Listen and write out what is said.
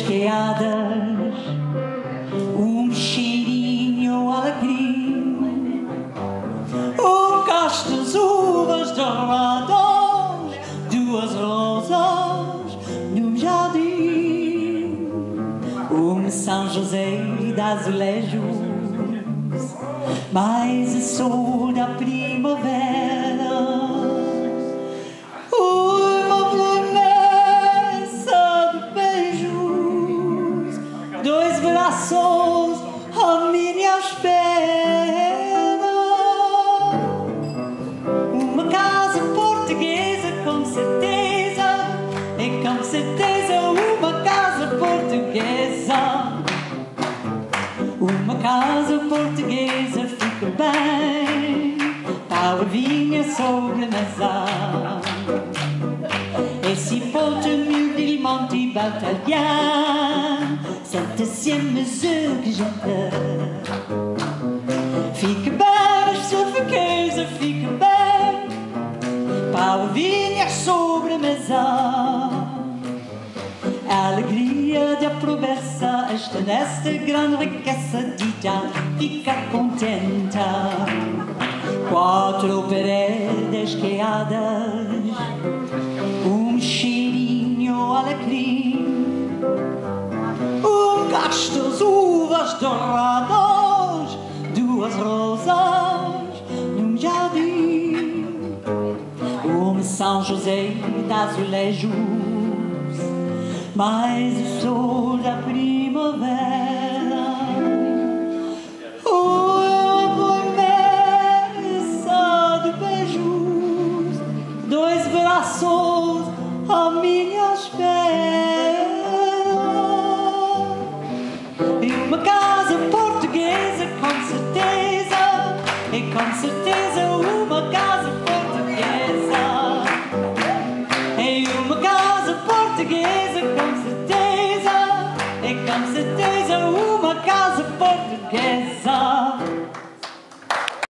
desqueadas, um cheirinho alecrim, um de uvas douradas, duas rosas no jardim, um São José de azulejos, mais o sol da primavera. Braços à minha espera. Uma casa portuguesa, com certeza, é com certeza uma casa portuguesa. Uma casa portuguesa fica bem para a vinha sobre a mesa. Esse ponto mil de monte e batalhão Senta-se a mesa que janta Fica bem, riqueza fica bem Para vinha sobre a mesa alegria de aprovessa esta nesta grande riqueza já fica contenta. Quatro paredes queadas, de uvas douradas, duas rosas num jardim, um São José de azulejos mais o sol da primavera. Uma promessa de beijos, dois braços à minha espera.